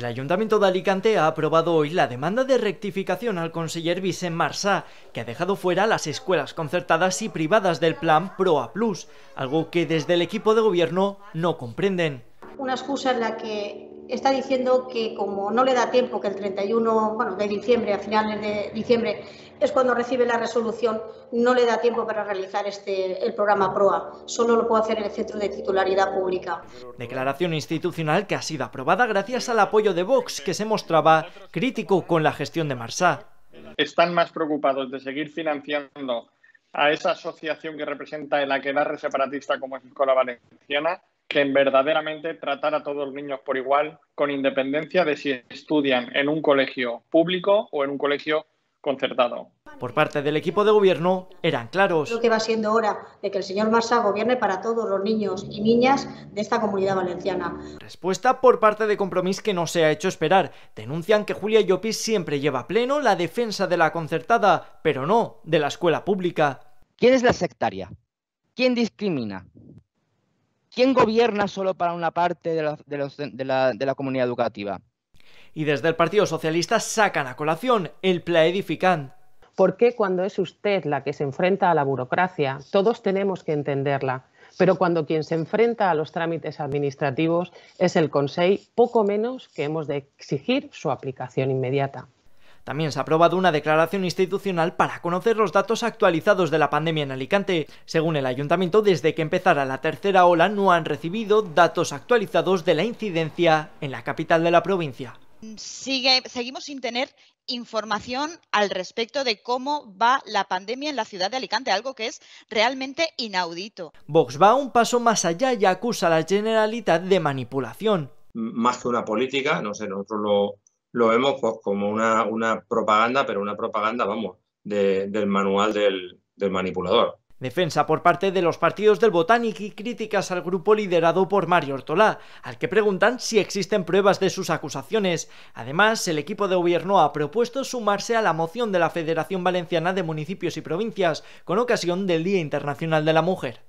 El Ayuntamiento de Alicante ha aprobado hoy la demanda de rectificación al conseller Vicent Marsá, que ha dejado fuera las escuelas concertadas y privadas del plan ProA Plus, algo que desde el equipo de gobierno no comprenden. Una excusa en la que está diciendo que como no le da tiempo, que el 31 bueno, de diciembre, a finales de diciembre, es cuando recibe la resolución, no le da tiempo para realizar este, el programa PROA. Solo lo puede hacer en el centro de titularidad pública. Declaración institucional que ha sido aprobada gracias al apoyo de Vox, que se mostraba crítico con la gestión de Marsá. Están más preocupados de seguir financiando a esa asociación que representa el aquelarre separatista como es Escuela Valenciana que en verdaderamente tratar a todos los niños por igual, con independencia de si estudian en un colegio público o en un colegio concertado. Por parte del equipo de gobierno eran claros. Creo que va siendo hora de que el señor Marsá gobierne para todos los niños y niñas de esta comunidad valenciana. Respuesta por parte de Compromís que no se ha hecho esperar. Denuncian que Julia Llopis siempre lleva pleno la defensa de la concertada, pero no de la escuela pública. ¿Quién es la sectaria? ¿Quién discrimina? ¿Quién gobierna solo para una parte de la, comunidad educativa? Y desde el Partido Socialista sacan a colación el Pla Edificant. ¿Por qué cuando es usted la que se enfrenta a la burocracia, todos tenemos que entenderla, pero cuando quien se enfrenta a los trámites administrativos es el Consejo, poco menos que hemos de exigir su aplicación inmediata? También se ha aprobado una declaración institucional para conocer los datos actualizados de la pandemia en Alicante. Según el ayuntamiento, desde que empezara la tercera ola no han recibido datos actualizados de la incidencia en la capital de la provincia. Sigue, seguimos sin tener información al respecto de cómo va la pandemia en la ciudad de Alicante, algo que es realmente inaudito. Vox va un paso más allá y acusa a la Generalitat de manipulación. Más que una política, no sé, nosotros lo, lo vemos pues, como una, propaganda, pero una propaganda, vamos, del manual del, del manipulador. Defensa por parte de los partidos del Botánico y críticas al grupo liderado por Mario Ortolá, al que preguntan si existen pruebas de sus acusaciones. Además, el equipo de gobierno ha propuesto sumarse a la moción de la Federación Valenciana de Municipios y Provincias con ocasión del Día Internacional de la Mujer.